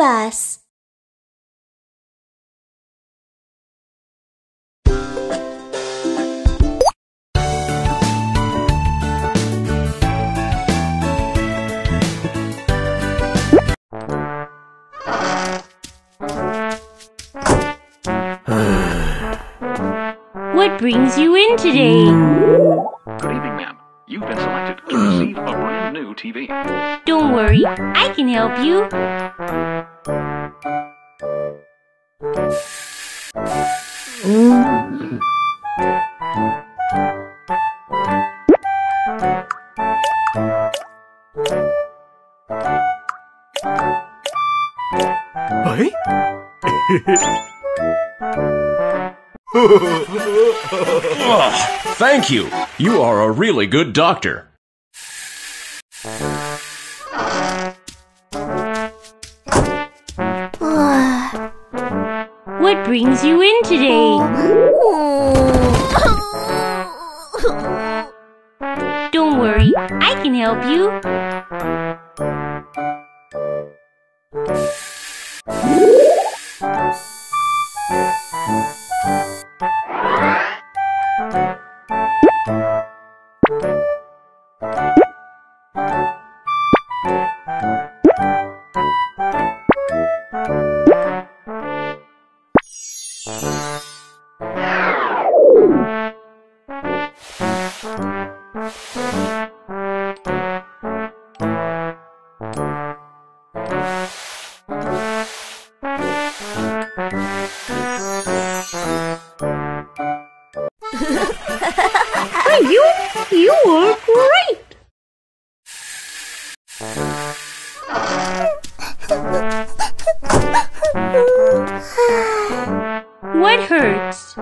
bus. What brings you in today? Good evening, ma'am. You've been selected to receive a brand new TV. Don't worry, I can help you. Hey? Thank you. You are a really good doctor. Brings you in today? Don't worry, I can help you. You, you are great. What hurts?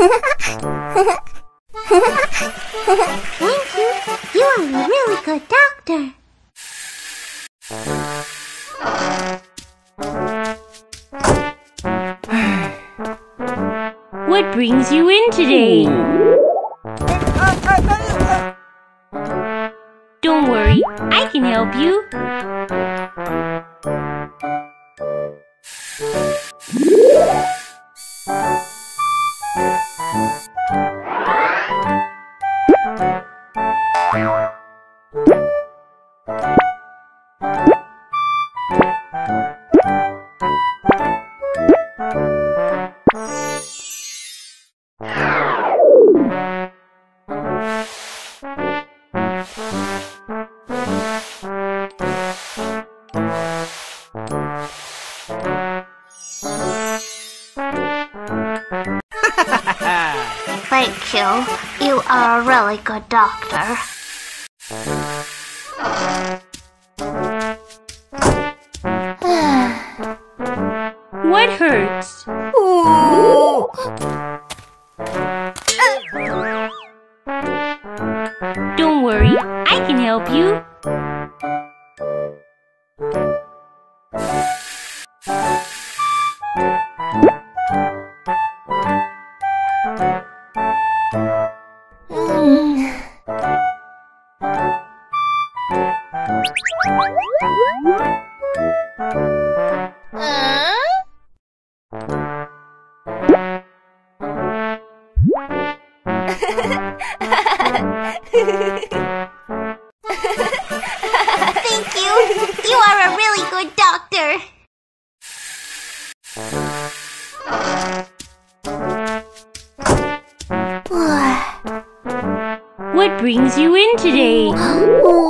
Thank you. You are a really good doctor. What brings you in today? Don't worry, I can help you. Really good doctor. What hurts? Thank brings you in today? Oh,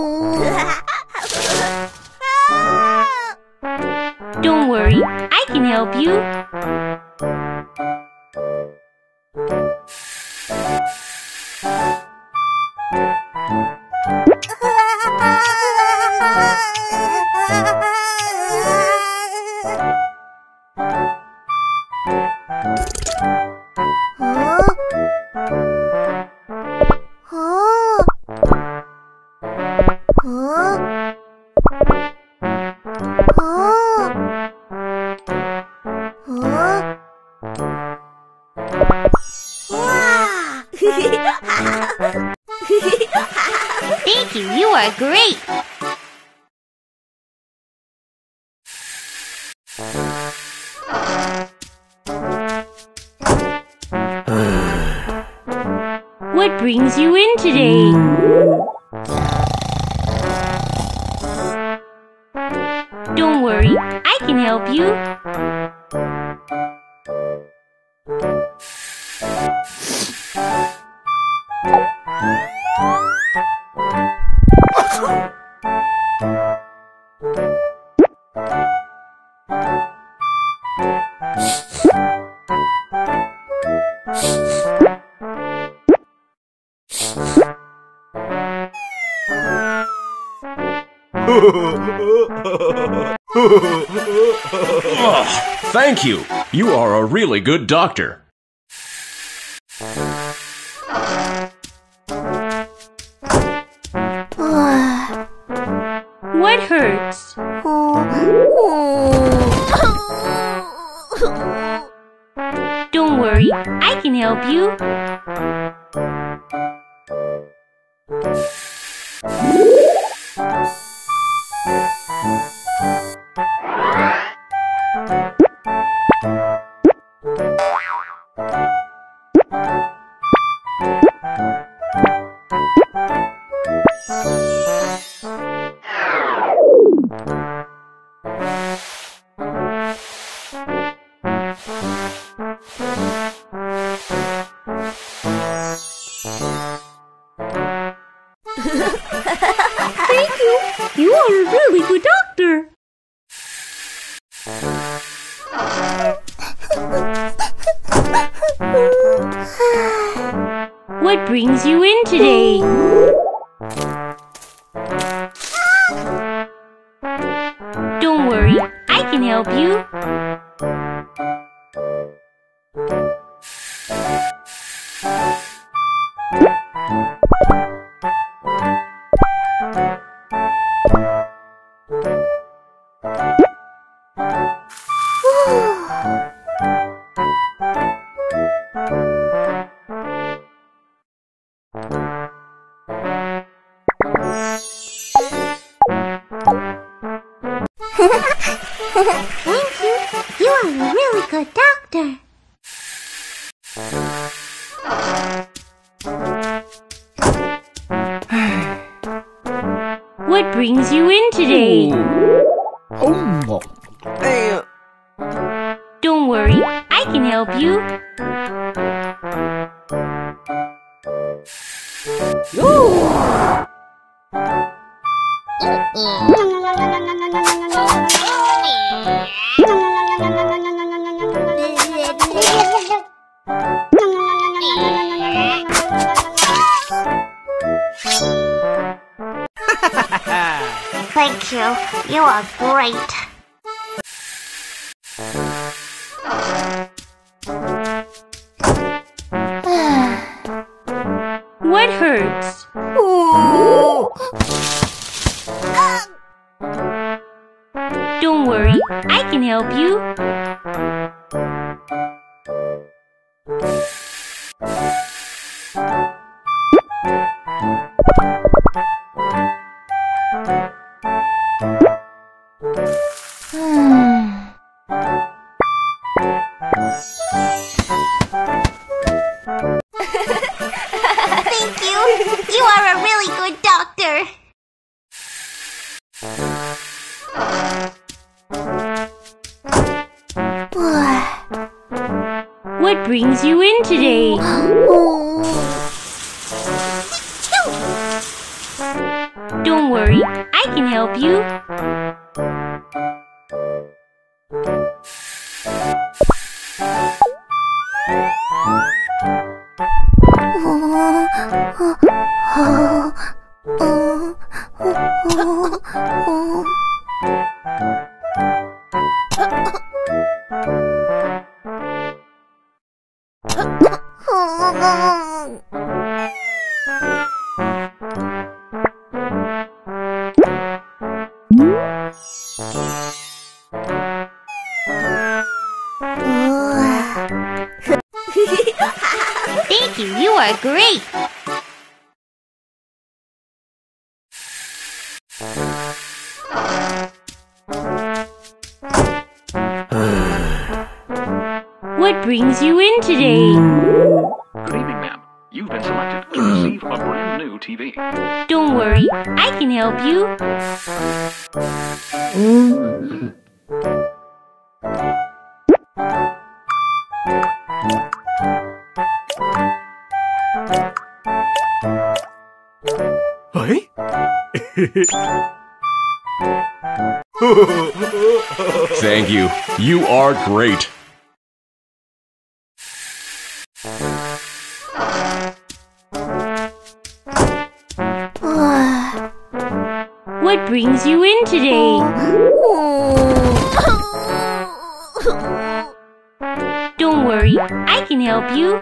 Wow. Thank you, you are great! what brings you in today? Don't worry, I can help you. Ugh, thank you. You are a really good doctor. What hurts? Don't worry, I can help you. What brings you in today? Don't worry, I can help you. Thank brings you in today? Oh. oh. Don't worry, I can help you. Thank you. Are great. What hurts? Don't worry, I can help you. Don't worry, I can help you. what brings you in today? Good evening, ma'am. You've been selected to receive a brand new TV. Don't worry, I can help you. Thank you. You are great. What brings you in today? Don't worry, I can help you.